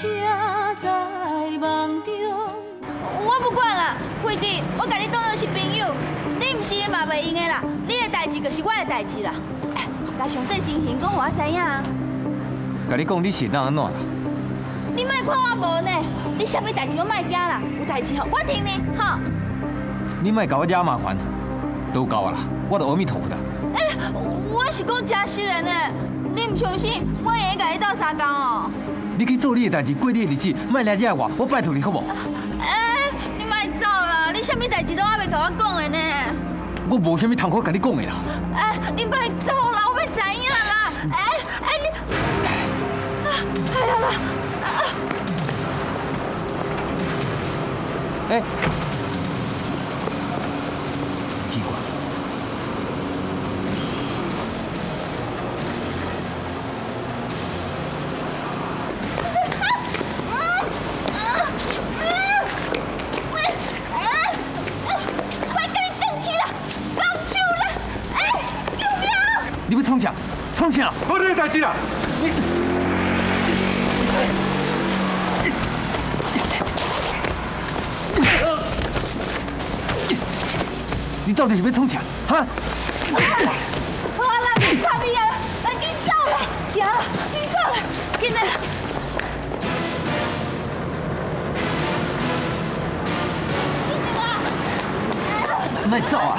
车在梦中。我不管啦，惠弟，我甲你当作是朋友，你唔是嘛袂用的啦。你的代志就是我的代志啦。哎，甲详细情形讲，我知影啊。甲你讲，你是哪安怎啦？你莫看我无呢，你啥物代志我莫惊啦，有代志吼，我听你，吼。你莫甲我惹麻烦，都够啊啦，我都阿弥陀佛的。哎，我是讲真实的呢，你唔相信，我会甲你斗三工哦。你去做你的代志，过你的日子，莫来惹我，我拜托你好不？哎，你莫走啦，你什么代志都还没跟我讲的呢。我无什么通好跟你讲的啦。哎，你莫走啦，我要知影啦。哎哎你，哎呀啦！哎，你要冲啥？冲啥？我你的代志啦！你你到底是要冲啥？哈？好啦，别看你啊，赶紧走啦，行啦，紧走啦，紧来啦！莫走啊！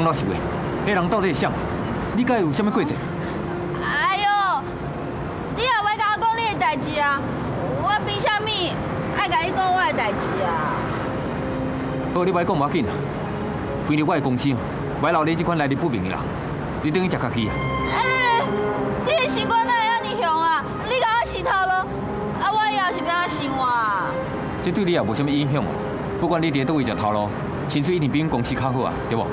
讲老实话，那人到底是谁？你甲伊有啥物过节？哎呦，你也袂甲我讲你的代志啊？我凭啥物爱甲你讲我的代志啊？好，你莫讲无要紧啊。飞入我的公司哦，袂留你这款来历不明的人，你等于食家己啊。哎，你的习惯哪会遐尼凶啊？你甲我洗头咯？啊，我以后是要安怎生活啊？这对你也无啥物影响哦。不管你伫倒位食头路，薪水一定比阮公司较好啊，对无？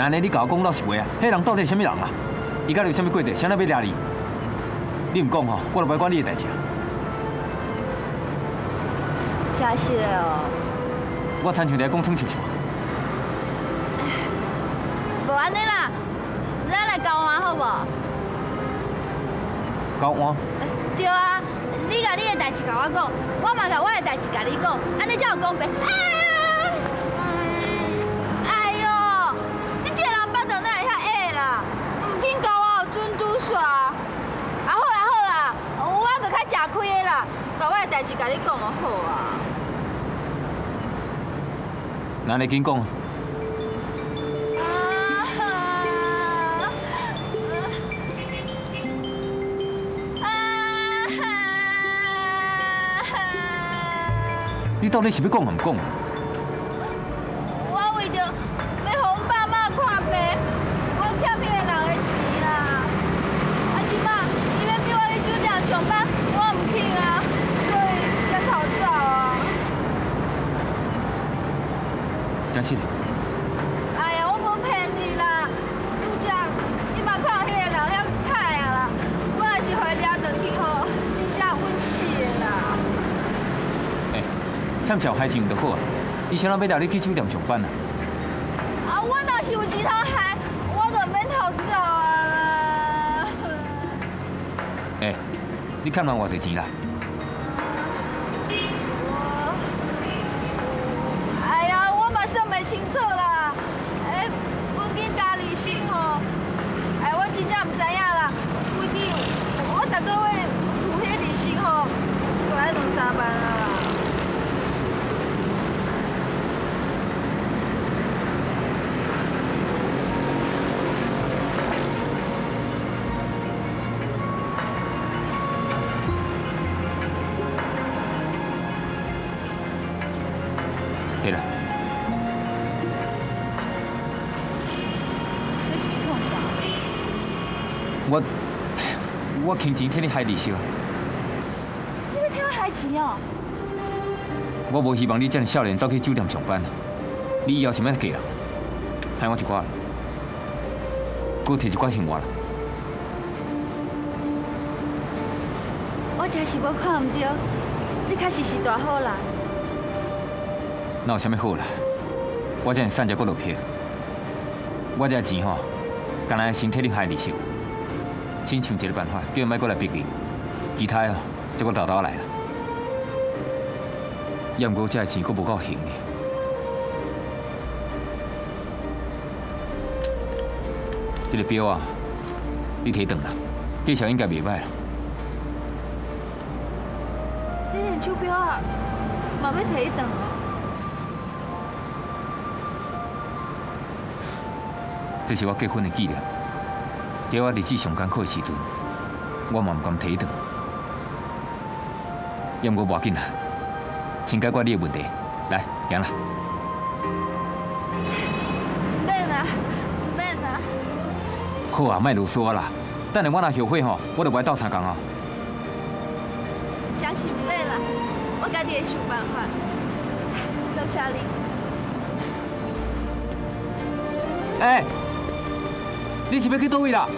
那安尼你甲我讲到实话啊，迄人到底是啥物人啊？伊甲你有啥物过节？谁人要抓你？你唔讲吼，我就袂管你的代志啊。真是的哦。我参像在讲床笑笑。无安尼啦，咱来交换好无？交换？对啊，你甲你的代志甲我讲，我嘛甲我的代志甲你讲，安尼才有公平。甲你讲就好啊。那你紧讲啊。你到底是要讲还唔讲哎呀，我无骗你啦，拄则你嘛看到迄个人遐歹啊啦，我若是互伊抓转去吼，真是啊阮死的啦。哎，欠小孩钱就好啊。伊想要要带你去酒店上班啊？啊，我若是有钱通害，我就免逃走啊啦。哎，你欠人偌济钱啦？错啦。哎，本紧加利息吼，哎，我真正唔知影啦。规定我逐个月有迄利息吼，来两三万。我倾钱替你害利息啊！你要替我害钱哦？我无希望你这样少年走去酒店上班，你以后想要嫁人，害我一寡，搁摕一寡钱我啦。我真是无看唔到，你确实是大好人。那有啥物好啦？我这样散只骨头皮，我这钱吼，干来先替你害利息，先想一个办法，叫伊莫过来逼你，其他哦，就我豆豆来啦。要唔过这钱佫无够用呢。这个表啊，你摕转啦，技巧应该袂歹啦。你连手表啊，嘛要摕一顿哦？这是我结婚的纪念，在我日子上艰苦的时阵，我嘛唔敢摕转。要唔过无要紧啦，先解决你的问题，来，行啦。免啦，免啦。好啊，莫啰嗦啦，等下我若后悔吼，我就不爱斗相共哦。真是免啦，我家己会想办法。多谢你。哎、你是要去倒位啦？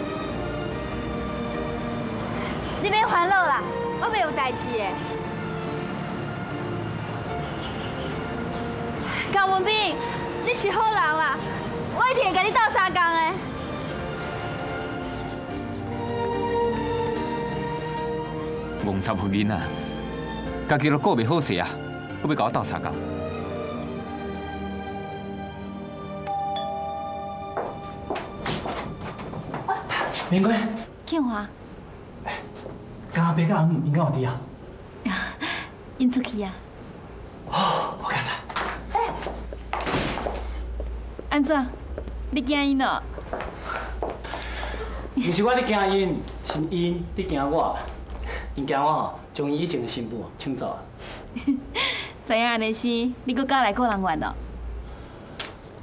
你别烦恼啦，我袂有代志的。江文斌，你是好人啊，我一定会甲你斗相共的。戆插夫囡啊，家己都过袂好势啊，佫要甲我斗相共。明贵，庆华，刚刚别个人应该有伫啊。因出去啊？哦，我刚才。安怎？你惊因咯？不是我伫惊因，是因伫惊我。因惊我吼，将伊以前的新妇抢走啊。知影安尼是，你搁交来个人怨咯？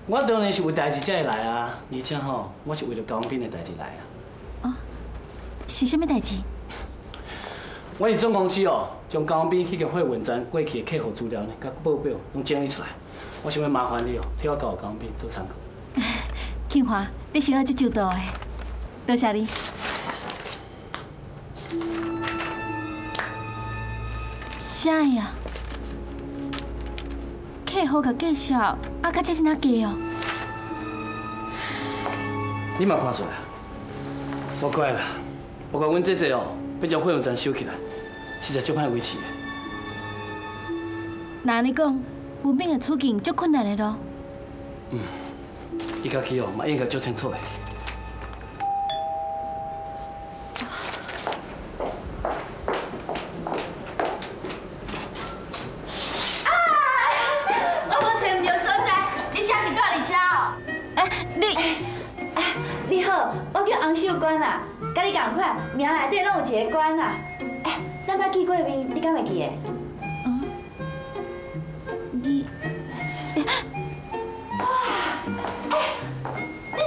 我当然是有代志才会来啊，而且吼，我是为了江斌的代志来啊。是什么代志？我是总公司哦，将江边迄个会文章过去的客户资料呢，甲报表拢整理出来。我想要麻烦你哦，替我交江斌做参考。庆华，你是要这周到的，多谢你。啥呀？客户甲介绍，啊，甲这是哪假哦？你嘛看出来啊？无怪啦，不过阮姐姐哦，要将火药站收起来，实在足歹维持的。那安尼讲，文斌的处境足困难的咯。嗯伊家己哦，嘛应该足清楚的。我叫洪秀官啊，甲你共款，名内底拢有一个官啊。哎，咱捌见过面，你敢会记得？你你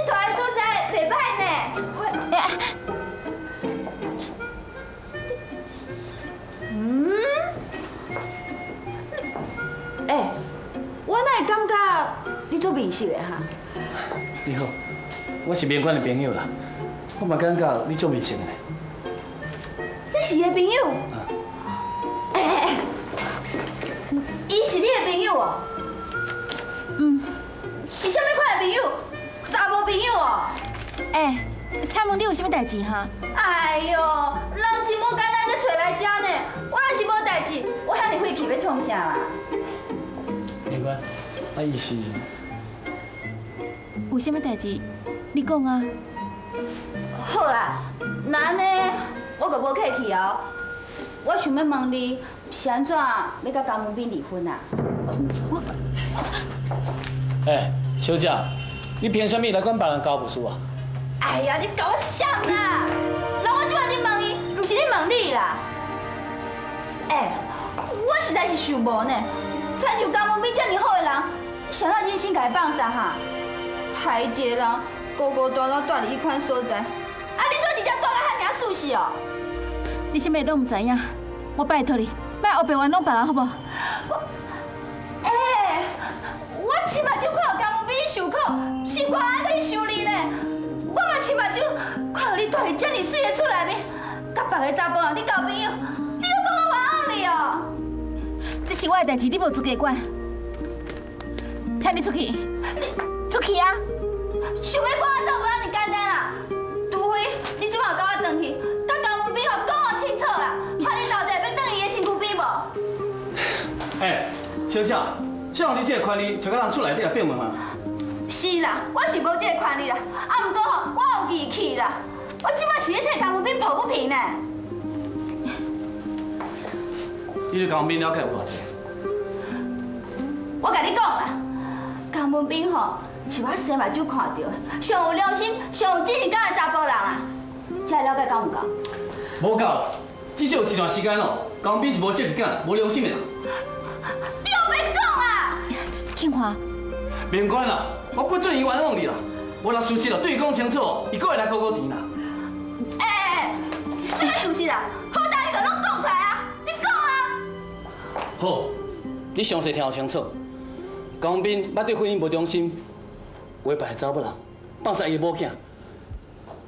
住的所在袂歹呢。我哎嗯？哎，我哪会感觉你做面熟的哈？你好，我是面馆的朋友啦，我嘛感觉你做面熟的呢。你是伊的朋友？哎哎哎，伊是你的朋友哦？嗯，是啥物款的朋友？查某朋友哦？哎，请问你有啥物代志哈？哎呦，人真无简单，才找来遮呢。我若是无代志，我遐尼晦气要创啥啦？面馆，啊伊是，有啥物代志？你讲啊。好啦，那安尼我就无客气哦。我想要问你，是安怎要甲江文斌离婚啊？我哎，小姐，你凭什么来管别人家务事啊？哎呀，你搞我想啦！那我即摆伫问伊，毋是你问你啦。哎，我实在是想无呢，亲像江文斌遮尔好的人，你想到忍心甲伊放下哈？害一个人孤孤单单住伫迄款所在，啊，你说伫你才住到遐尔舒适哦。你什么都唔知影，我拜托你，别后边玩弄别人好不？哎，我亲目睭看到甘文斌你受苦，是外人甲你修理呢。我嘛亲目睭看到你住伫遮尔水的厝内面，甲别个查甫人伫交朋友，你搁讲我冤枉你哦？这是我的代志，你无资格管。请你出去，你出去啊！想要赶我走无遐尼简单啦，除非你即马甲我转去，甲江文斌互讲我清楚啦，看你到底要转伊的身躯边无？哎，小姐，像有你这个权利，就甲人厝内底也变问啊？是啦，我是无这个权利啦，啊，毋过吼，我有义气啦，我即马是咧替江文斌抱不平呢。你对江文斌了解有偌济？我甲你讲啦，江文斌吼是我生目睭看到的，上有良心、上有正义感的查甫人啊，这了解够唔够？无够，至少有一段时间咯，江斌是无正义感、无良心的人。你又别讲啊？庆华，免管啦，我不准伊冤枉你啦。我若事实了对伊讲清楚，伊个会来高高甜啦。哎哎哎，什么事实啊？好歹你个拢讲出来啊！你讲啊！好，你详细听我清楚。江斌捌对婚姻无忠心，违背查某人，放杀伊的某囝，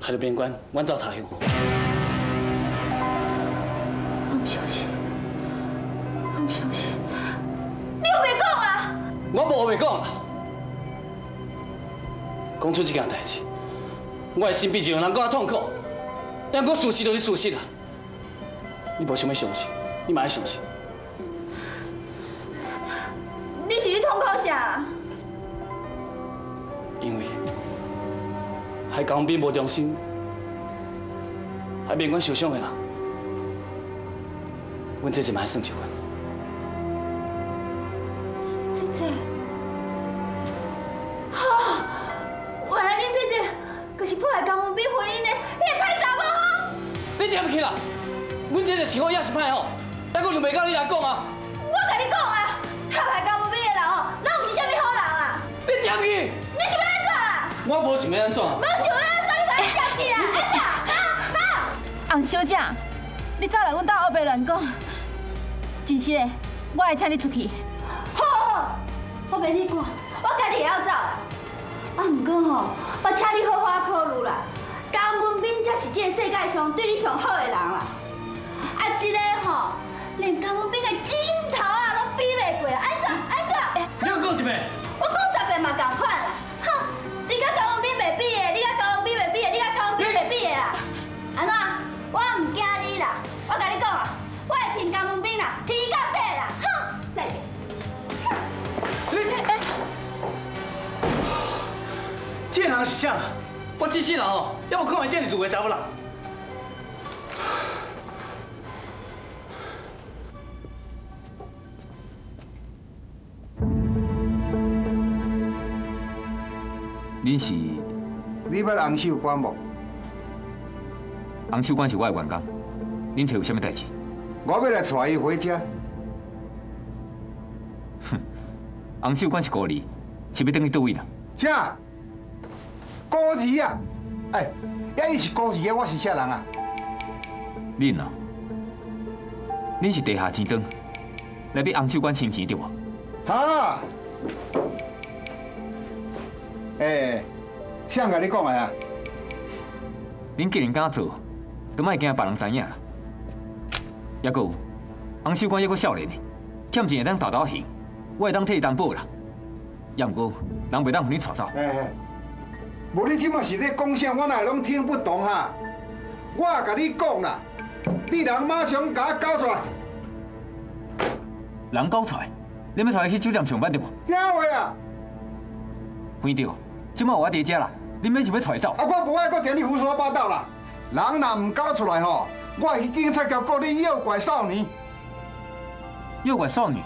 害得边关阮走他乡。我不相信，我不相信，你有袂讲啊？我无袂讲啦。讲出这件代志，我的心比任何人更加痛苦。但我事实就是事实啦。你无想要相信，你嘛要相信。你是咧痛苦啥？因为害江斌无忠心，害边关受伤的人，阮这一嘛算一份。姐姐，哈，原来恁姐姐就是破坏江文斌婚姻的迄个歹查某吼！你点去啦？阮姐姐是好也是歹吼，还佫就袂到你来讲啊！我无想要安怎无？想要安怎，你把伊夹起来，安怎？哈哈！洪小姐，你走来阮到后边乱讲，真是的，我会请你出去。好，我陪你管，我家己会晓走。啊，毋过吼，我请你好好考虑啦。江文斌才是这个世界上对你上好的人啦。啊，这个吼，连江文斌的指头啊都比袂过啦，安怎？安怎？你要讲一遍？啥？我这世人哦，要无看见这么厉害查某人。恁是你捌红秀官无？红秀官是我的员工，恁提有啥物代志？我要来带伊回家。哼，红秀官是孤儿，是要等于倒位啦？啥？孤儿啊！哎，呀，你是孤儿的，我是啥人啊？恁啊，恁是地下钱庄来逼洪秀官侵钱对无？哈？哎，谁甲你讲的啊？恁既然敢做，都莫惊别人知影啦。还佫有，洪秀官还佫少年呢，欠钱会当豆豆还，我会当替伊担保啦。也毋过，人袂当互你带走。哎哎，无你即马是咧讲啥？我哪会拢听不懂哈？我甲你讲啦，你人马上甲我交出来！人交出来，你要带伊去酒店上班对无？啥话啊？院长，即摆有我伫遮啦，你免想要带走。啊，我无爱搁听你胡说八道啦！人若唔交出来吼，我会去警察局告你诱拐少年。诱拐少女，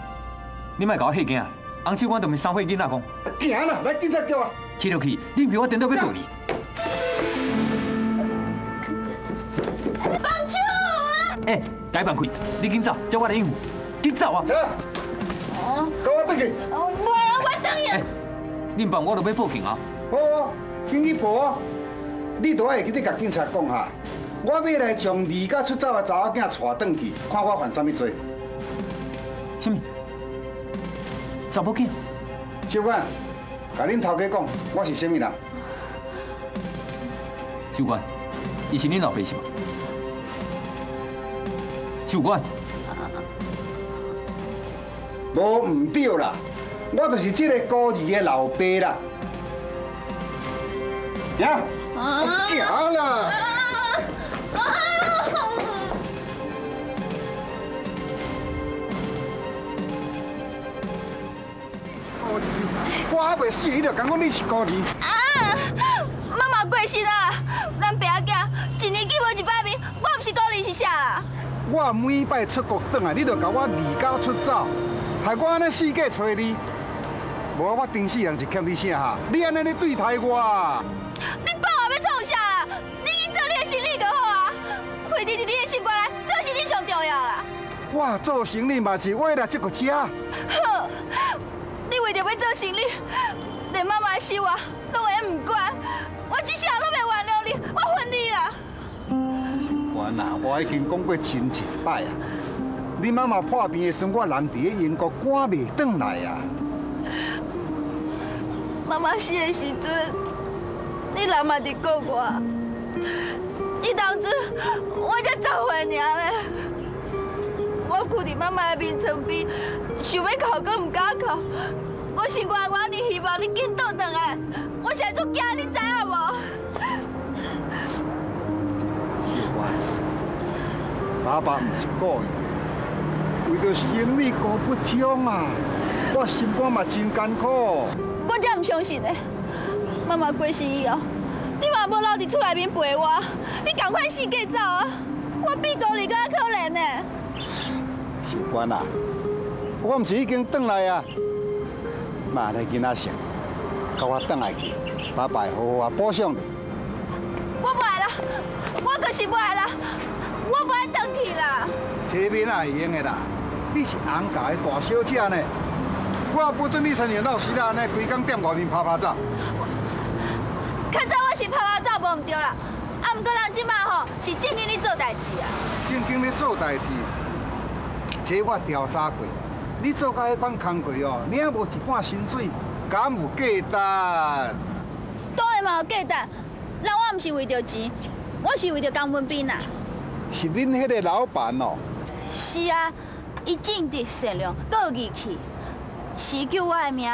你莫甲我吓惊啊！洪秀官都毋是三岁囡仔讲，行啦，来警察局啊！去就去，恁骗我颠倒要告你。放手啊！哎，改放开，你紧走，叫我来应付，紧走啊！走，跟我转去。哦，袂啊，我等哎伊。，恁办我就要报警啊！好啊，紧去报啊！你都爱去你甲警察讲哈，我要来从离家出走的查某囝带转去，看我犯什么罪。什么？查某囝？小官，甲恁头家讲，我是什么人？秀官，伊是恁老爸是吧？秀官，无唔对啦，我就是这个孤儿的老爸啦。行，行啦。我还未死，你就讲我你是孤儿。啊！妈妈过世啦，咱爸囝一年见无一摆面，我不是孤儿是啥啦？我每摆出国转来，你就甲我离家出走，害我安尼四界找你。无我顶死人是欠你啥哈？你安尼咧对待我？你管我要创啥啦？你去做你的生意就好啊！快点伫你的心肝内，这是你上重要啦。我做生意嘛是为了这个家。好，你为着要做生意，连妈妈的死活拢会唔管，我一下都袂原谅你，我恨你啦！我呐，我已经讲过千千摆啊！你妈妈破病的时，我难伫咧英国赶袂转来啊！妈妈死的时阵，你人嘛伫国外，伊当初我才十岁尔咧，我跪伫妈妈的面床边，想要哭，阁唔敢哭。我心肝我呢希望你紧倒转来，我现在足惊，你知影无？爸爸唔是故意的，为着生理顾不将啊！我心肝嘛真艰苦。我真唔相信呢，妈妈过世以后，你嘛无留伫厝内面陪我，你赶快死嫁走啊！我比孤儿更可怜呢。小关啊，我毋是已经转来啊？妈，你囡仔想，甲我转来去，爸爸会好好啊补上你。我不爱啦，我就是不爱啦，我不爱转去啦。这边也会用的啦，你是昂家的大小姐呢，我不准你参像老时仔安尼规工踮外面拍拍照。较早我是拍拍照无唔对啦，啊，毋过人即摆吼是正经咧做代志啊。正经咧做代志，这我调查过，你做甲迄款工课哦，你也无一半薪水，敢有价值？当然嘛有价值，那我毋是为着钱，我是为着江文斌啊。是恁迄个老板哦。是啊，伊正直善良，够有义气，是救我的命，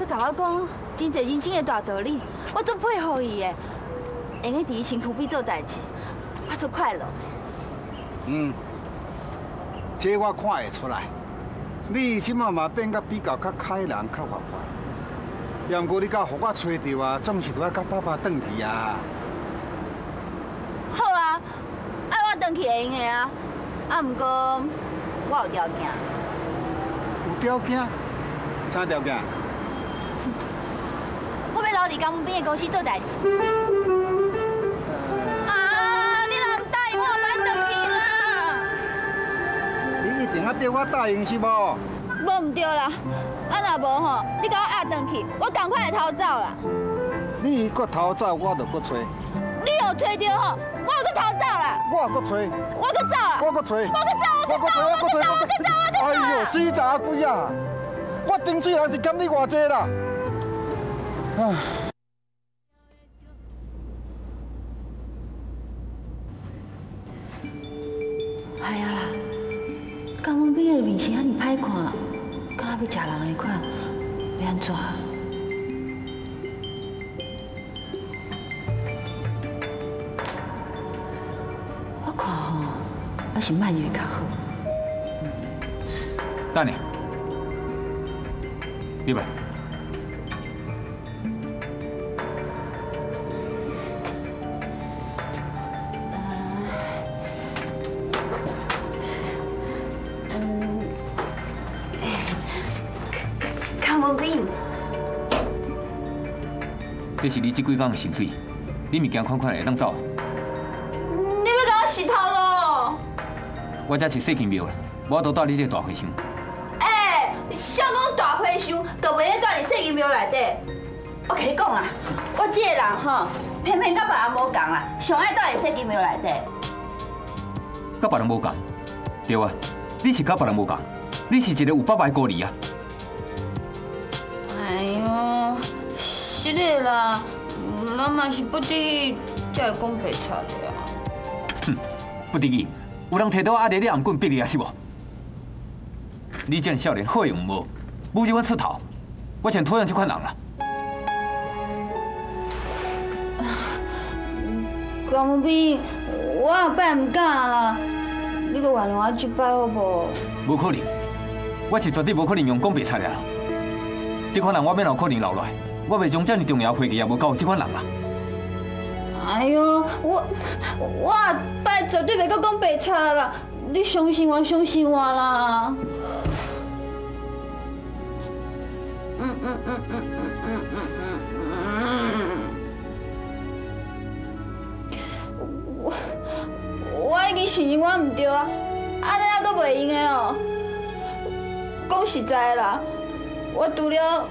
佮甲我讲真侪人生的大道理，我足佩服伊的。会用伫伊身躯边做代志，我足快乐。嗯，这我看会出来。你即马嘛变甲比较较开朗、较活泼，要毋过你甲互我找着啊，总是都要甲爸爸转去啊。好啊，爱我转去会用的啊，啊，毋过我有条件。有条件？啥条件？我要留伫江文斌的公司做代志。一定啊对我答应是无？无唔对啦，啊若无吼，你甲我压转去，我赶快来逃走啦。你搁逃走，我就搁找。你有找着吼，我有搁逃走啦。我搁找。我搁走啦。我搁找。我搁走，我搁走，我搁走，我搁走，我搁走。哎呦，死查鬼啊！我顶次还是欠你偌济啦。唉。这是你这几天的薪水，你物件款款会当走。你要甲我洗头咯？我这是细金庙啦，我都带你这大和尚。哎，少讲大和尚，就袂用住伫细金庙内底。我跟你讲啦，我这个人吼，偏偏甲别人无共啦，上爱在会设计庙内底。甲别人无共，对啊，你是甲别人无共，你是一个有爸爸的孤儿啊！是的啦，咱嘛是不得已才会讲白贼的啊。哼，不得已，有人提到阿弟你暗棍逼你啊，是无？你这少年好用无？无这款出头，我想讨厌这款人啦。江文斌，我后摆唔敢啦，你搁原谅我一摆好无？无可能，我是绝对无可能用讲白贼的人。这款人我免有可能留落来，我袂将这么重要的会议也无交给这款人啦。哎呦，我我后摆绝对袂搁讲白菜啦，你相信我，相信我啦。嗯嗯嗯嗯嗯嗯嗯嗯我我已经承认我唔对啊，安尼还阁袂用的哦。讲实在啦，我除了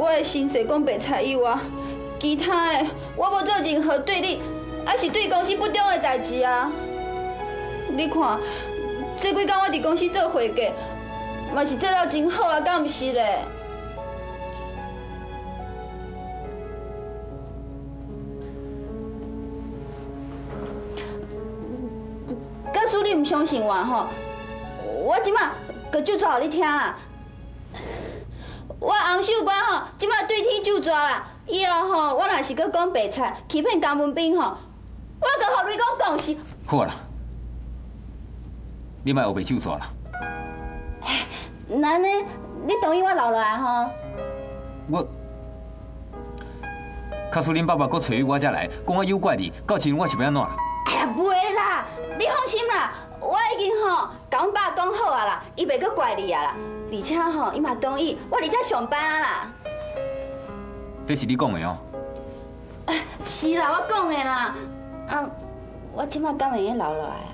我的薪水讲白菜以外，其他的我无做任何对你，还是对公司不忠的代志啊。你看，这几天我伫公司做会计，嘛是做了真好啊，敢毋是咧？假使你唔相信我吼，我即马个就抓互你听啦。我红秀官吼，即摆对天就抓啦。以后吼，我若是搁讲白菜，欺骗江文斌吼，我搁互你讲讲实。好啦，你莫学白手抓啦。那呢，你同意我留落来吼？我，假使恁爸爸搁找我才来，讲我诱拐你，到时我是要安怎？哎呀，不会啦，你放心啦，我已经吼甲阮爸讲好啊啦，伊袂搁怪你啊啦，而且吼伊嘛同意我伫遮上班啊啦。这是你讲的哦。哎是啦，我讲的啦，啊，我即摆敢会用留落来啊？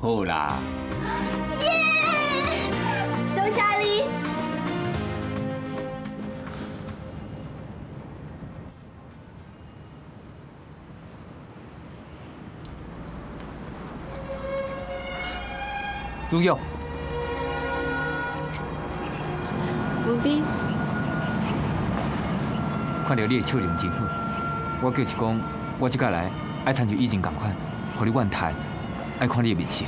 好啦，耶！多谢你。陆佑，文斌，看到你的笑容真好，我就是讲，我即届来爱趁像以前同款，互你怨叹，爱看你的面色。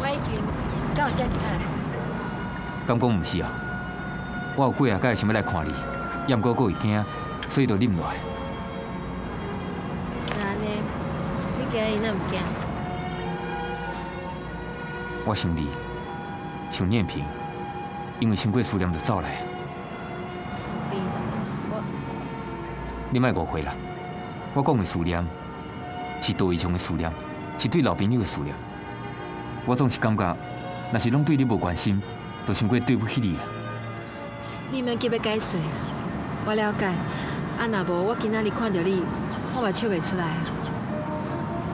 我以前敢有遮尔爱？敢讲毋是啊？我有几啊届想要来看你，也毋过佫会惊，所以就忍落来。那安尼，你今日哪毋惊？我想你，想念平，因为想过思念就走来。我你莫误会啦，我讲的思念是道义上的思念，是对老朋友的思念。我总是感觉，若是拢对你无关心，就想过对不起你啊。你免急要解释啊，我了解。啊，若无我今仔日看到你，我嘛笑袂出来啊。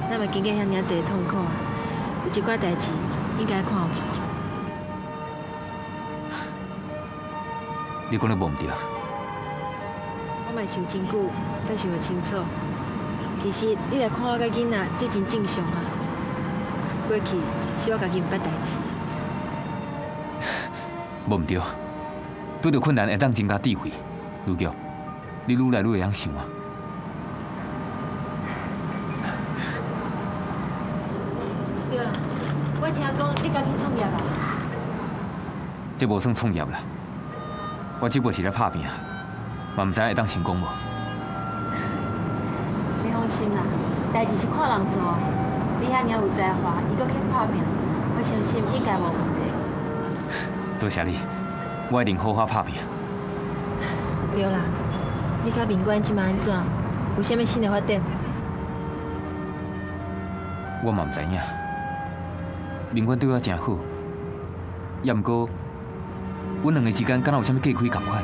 咱嘛经过遐尔济的痛苦啊，有一寡代志应该看破。你讲得无毋对，我嘛是有真久才想会清楚。其实你来看我甲囡仔，这真正常啊。过去是我家己毋捌代志。无毋对。拄着困难会当增加智慧，卢玉，你愈来愈会晓想啊。对啦，我听讲你家己创业啦。这无算创业啦，我只不过是咧拍拼，嘛毋知会当成功无。你放心啦，代志是看人做啊。你遐尔有才华，伊搁去拍拼，我相信应该无问题。多谢你，我一定好好拍拼。对啦，你甲民官即摆安怎？有啥物新的发展？我嘛毋知影，民官对我真好，也毋过，阮两个之间敢若有啥物隔开共款。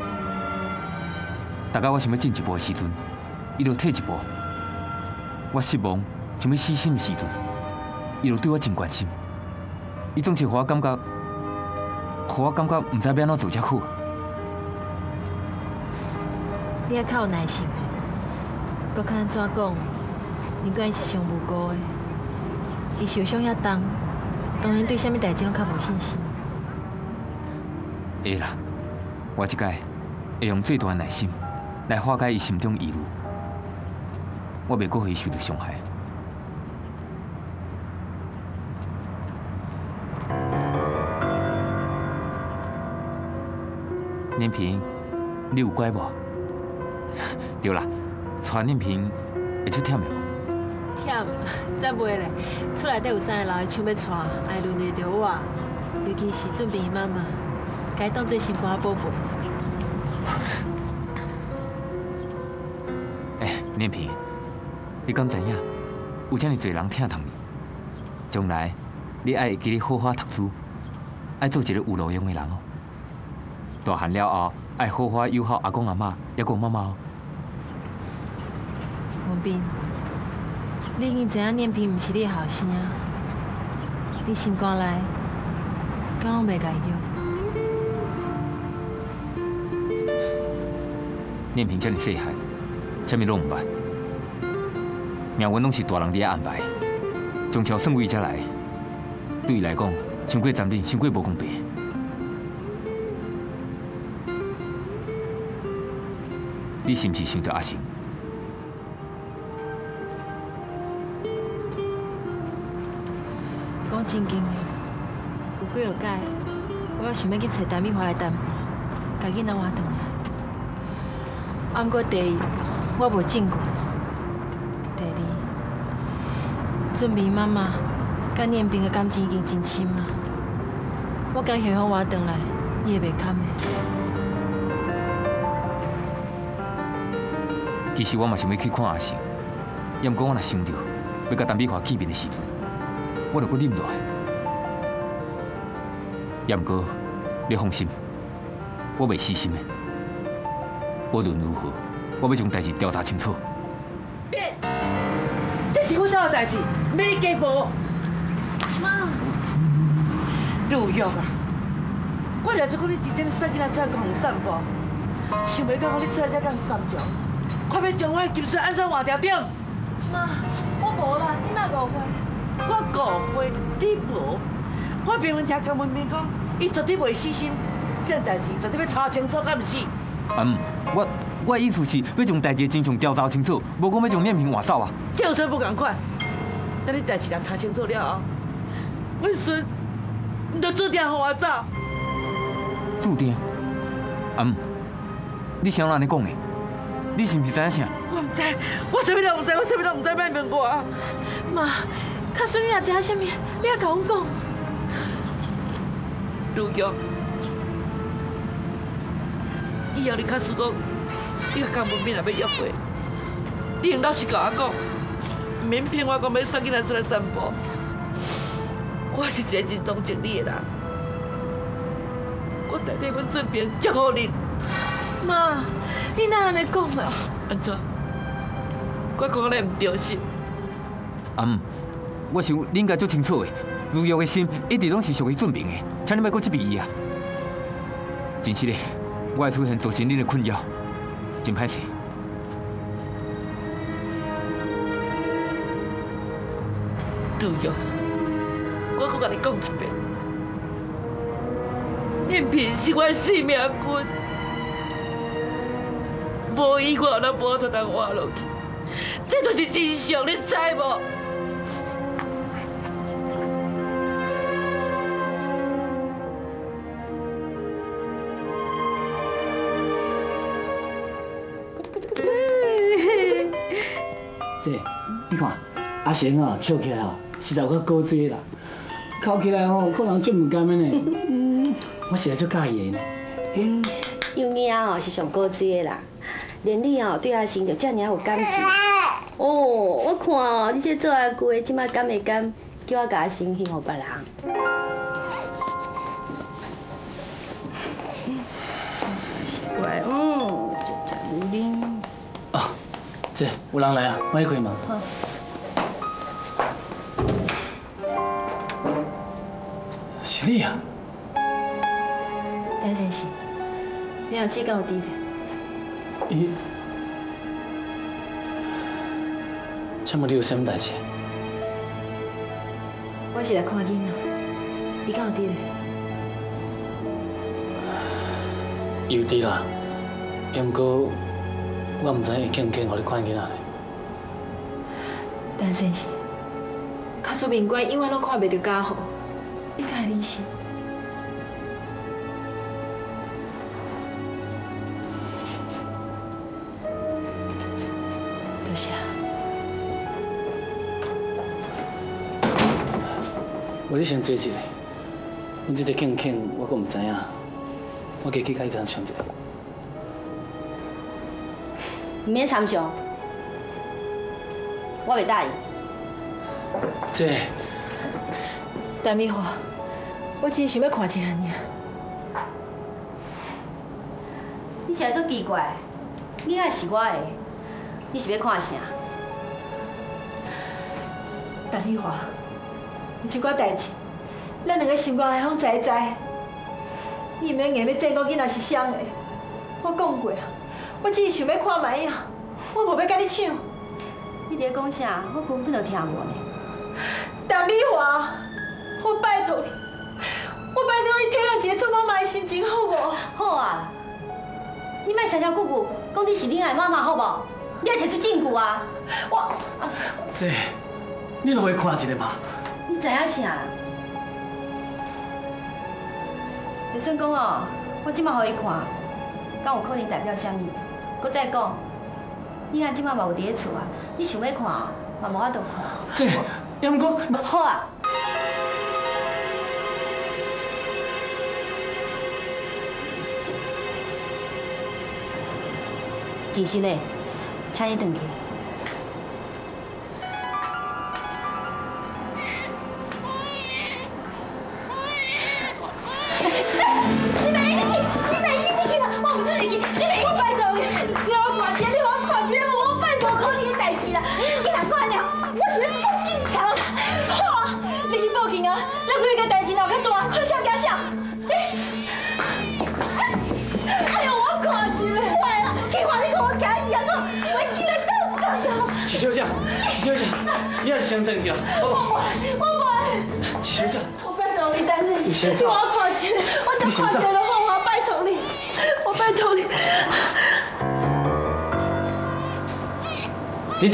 大家我想要进一步的时阵，伊就退一步；我失望想要死心的时阵，伊就对我真关心。伊总是互我感觉，可我感觉唔知要安怎做才好。你要较有耐心，搁较安怎讲？林冠伊是上无辜的，伊受伤遐重，当然对什么代志拢较无信心。会啦，我即届会用最大的耐心来化解伊心中疑虑，我袂搁互伊受到伤害。念平，你有乖无？对啦，传念平会出忝的无？忝，再袂咧，厝内底有三个人的手要带，爱轮得着我，尤其是准备妈妈，该当做心肝宝贝。哎，念平，你敢知影有遮尔侪人疼痛你？将来你爱会记咧好好读书，爱做一个有路用的人哦。大汉了后，爱好好友好阿公阿妈，也有妈妈哦。文斌，你已经知影念平毋是你的后生啊，你心肝内敢拢袂家己念平遮尔细汉，啥物拢毋捌，命运拢是大人伫遐安排，从桥算位遮来，对伊来讲，伤过残忍，伤过无公平。你是毋是想着阿成？正经的，有几落届，我想要去找陈美华来谈判，家囡仔换转来。啊，毋过第一，我无证据；第二，准备妈妈甲念平的感情已经真深啊。我甲向好换转来，你会袂堪的。其实我嘛想要去看阿成，也毋过我若想到要甲陈美华见面的时阵，我就搁忍落来。也毋过你放心，我袂死心的。无论如何，我要将代志调查清楚。别，这是阮家的代志，免你家婆。妈，陆玉啊，我了解讲你真正要送囡仔出来共人散步，想袂到讲你出来才共三条，快要将我的金水安怎换条顶？妈，我无啦，你莫误会。我误会你无，我平文听江文明讲，伊绝对袂死心，这件代志绝对要查清楚，敢毋是？嗯，我我的意思是要将代志真相调查清楚，无讲要将念平换走啊。这有啥不共款？等你代志若查清楚了后，阮孙，你就注定互我走。注定。嗯，你谁人安尼讲的？你是毋是知影啥？我毋知，我啥物都毋知，我啥物都毋知，莫问我。妈，较顺你也知影啥物，你也甲阮讲。如玉，以后你假使讲，你甲江文敏若要约会，你用老实甲我讲，毋免骗我讲要送囡仔出来散步。我是一个真同情你的人，我代替阮俊平祝福你。妈，你哪安尼讲啦？安怎？我讲安尼毋对是？啊唔，我想你应该足清楚的，如玉的心一直拢是属于准平的，请你莫搁责备伊啊。真是的，我会出现造成你的困扰，真歹势。陆玉，我搁甲你讲一遍，念平是我性命根，无伊我那无通通活落去，这就是真相，你知无？阿贤哦，笑起来哦，实在较高追啦，哭起来哦，可能真唔甘的呢。我实在足介意的呢。幼儿啊哦是上高追的啦，连你哦对阿成就遮尔有感情。哦，我看哦，你这做阿姑的，即摆敢会敢叫我甲阿成献互别人？乖，嗯，就这样哩。啊，姐，有人来啊，我去开门。是你啊？陈先生，你后只敢有伫咧？伊，请问你有啥物代志？我是来看囡仔，伊敢有伫咧？有伫啦，不过我毋知会肯肯互你看囡仔呢。陈先生，卡出面馆永远拢看袂到家伙，你敢会忍心？多谢。我你先坐一下，阮这个肯肯我阁毋知影，我加去甲伊参详一下。唔免参详，我袂答应。这陈美华，我只是想要看一下你。你是来做奇怪，你爱是我的，你是要看啥？陈丽华，有一寡代志，咱两个心肝内拢知知。你毋免硬要证我囡仔是谁的。我讲过啊，我只是想要看卖啊，我无要甲你抢。你伫讲啥？我根本就听无呢。陈美华，我拜托你，我拜托你体谅一个做妈妈的心情，好无？好啊，你莫常常句句讲你是你爱妈妈，好无？你爱提出证据啊！我这，你落去看一下嘛。你知影啥啦？就算讲哦，我即马互伊看，敢有可能代表啥物？搁再讲，你看即马嘛有伫咧厝啊，你想要看哦，嘛无法度看。这，也毋过，好啊。真心嘞，请你回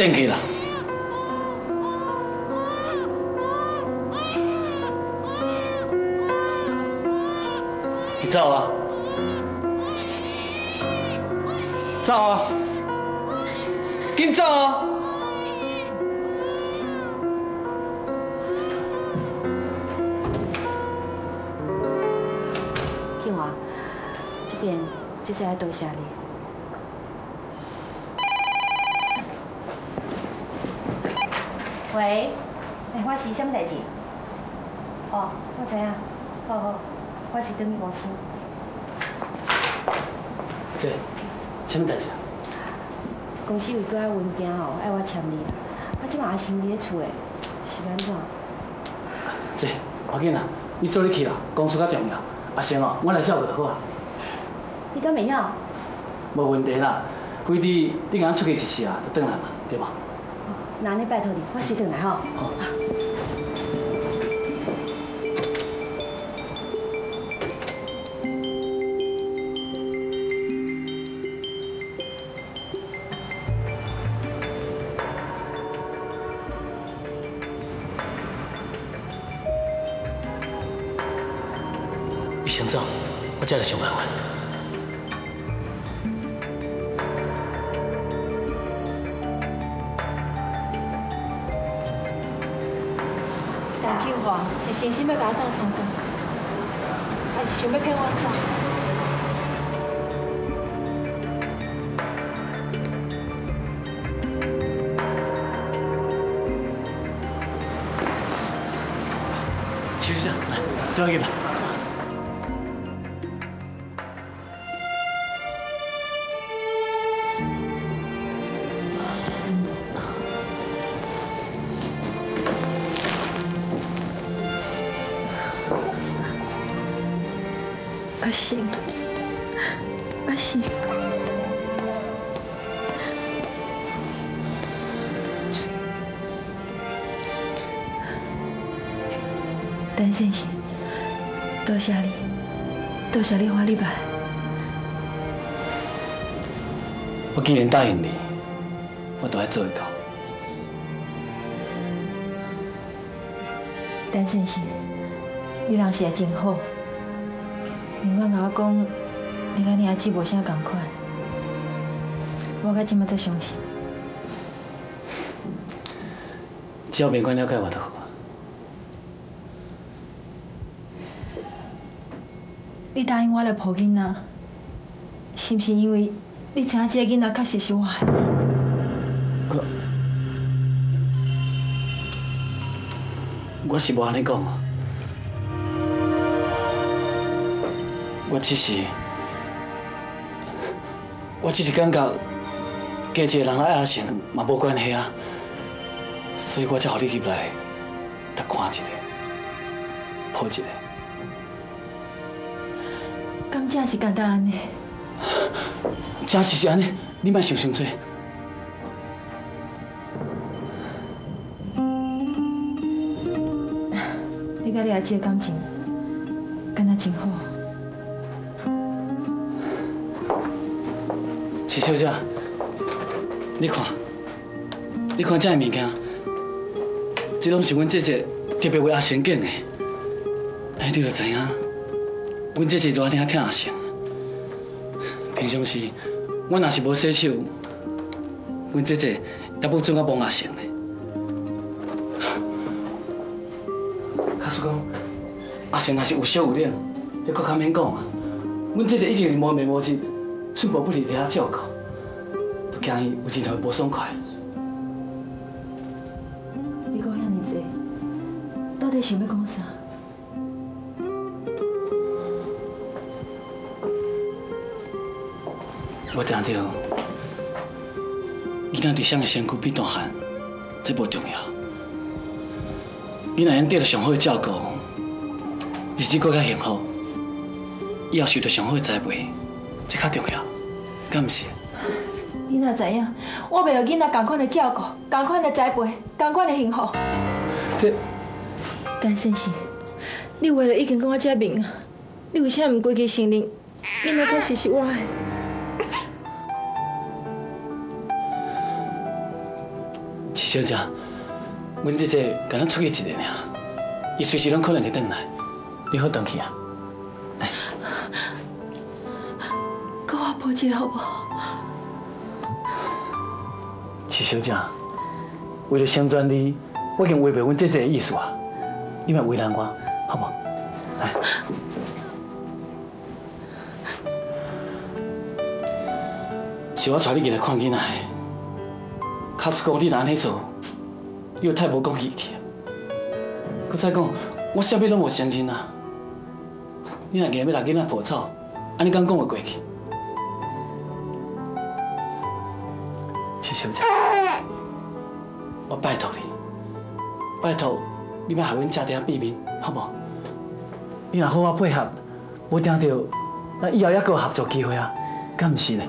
你回去啦。你走啊！走啊！紧走啊！庆华，这边这次要多谢你。喂，哎，我是什么代志？哦，我知影，好好，我是等你公司。这，什么代志啊？公司有几啊文件哦，爱我签字啦。我即马也先伫咧厝诶，是安怎？这，要紧啦，你做你去啦，公司较重要。阿成哦，我来照顾就好啊，你敢袂晓？无问题啦。规日你刚出去一次啊，就转来嘛，对吧？那安尼拜托你，我先转来吼。真心要甲我斗相共，还是想要骗我走？齐小姐，来，交给你吧。多谢你，多谢你花礼拜。我既然答应你，我都要做得到。陈先生，你人是会真好，另外甲我讲，你甲你阿姊无啥共款，我甲即马才相信。只要面管了解我就好。你答应我来抱囡仔，是毋是因为你知影这个囡仔确实是我的？我我是无安尼讲，我只是我只是感觉嫁一个人爱阿成嘛无关系啊，所以我才互你入来，来看一下，抱一下。敢真是简单安尼？真是是安尼，你莫想伤多。你甲你阿姊的感情，敢若真好。七小姐，你看，你看这个物件，这拢是阮姐姐特别为阿贤拣的。哎，你就知影，阮姐姐偌尔疼阿成。平常时，我若是无洗手，阮姐姐也不准我帮阿成的。假使讲，阿成若是有小有领，迄搁较免讲啊。阮姐姐一直是无眠无日，寸步不离伫遐照顾，都惊伊有阵头无爽快。你讲遐尼济，到底想要讲啥？我听到，囡仔伫啥个身躯比大汉，这无重要。囡仔因得到上好的照顾，日子过较幸福，以后受到上好的栽培，这较重要，敢毋是？你哪知影？我袂有囡仔同款的照顾，同款的栽培，同款的幸福。这甘先生，你话了已经讲我遮明啊，你为啥毋规矩承认囡仔确实是我的？小姐，阮姐姐刚刚出去一日尔，伊随时拢可能会转来，你好回去啊。来，给我抱一下好不好？七小姐，为了成全你，我已经违背阮姐姐的意思啊，你莫为难我，好不好？来，是我带你进来看囡仔的。卡斯讲你若安尼做，又太无讲义气！佮再讲，我啥物拢无相信啊！你若硬要来囡仔抱走，安尼敢讲会过去？七小姐，我拜托你，拜托你莫害阮家庭变面，好无？你若好好配合，无定着，咱以后还佫有合作机会啊，敢毋是呢？